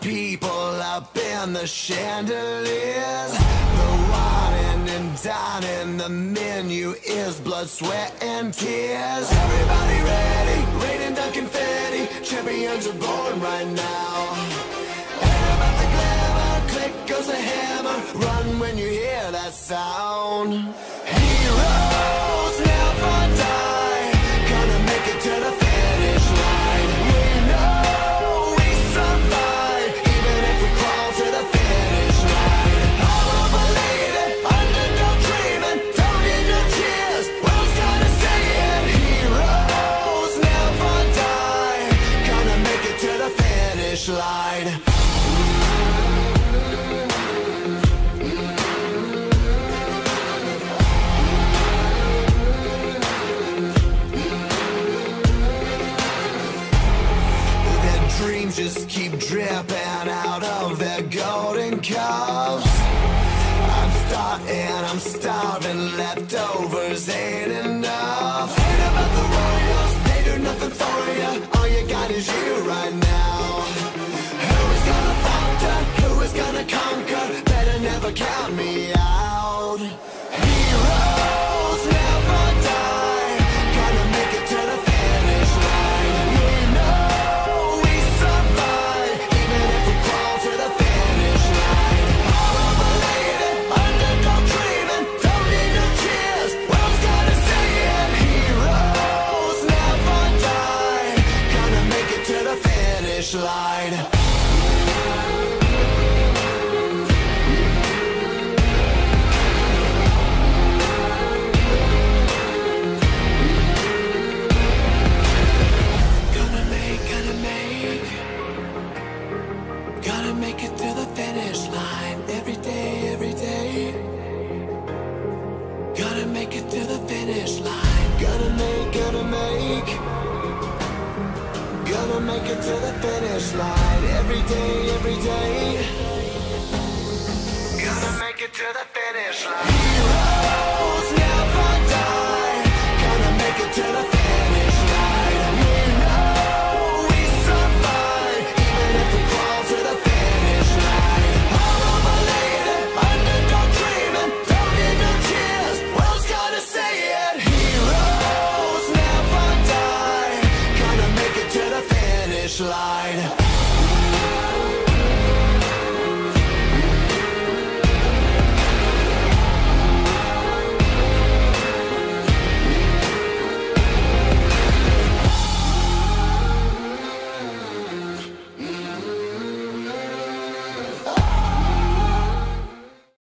people up in the chandeliers. The wine and dining, the menu is blood, sweat, and tears. Everybody ready, raining down confetti. Champions are born right now. Air about the glamour, click goes the hammer. Run when you hear that sound. Their golden cups. I'm starting, I'm starving, leftovers ain't enough. Ain't about the royals, they do nothing for you. All you got is you right now. Who is gonna falter? Who is gonna conquer? Better never count me finish line. Gonna make, gonna make, gonna make it to the finish line every day, every day. Gotta make it to the finish line. Gonna make, gonna make, gonna make it to the finish line every day, every day. Gotta make it to the finish line.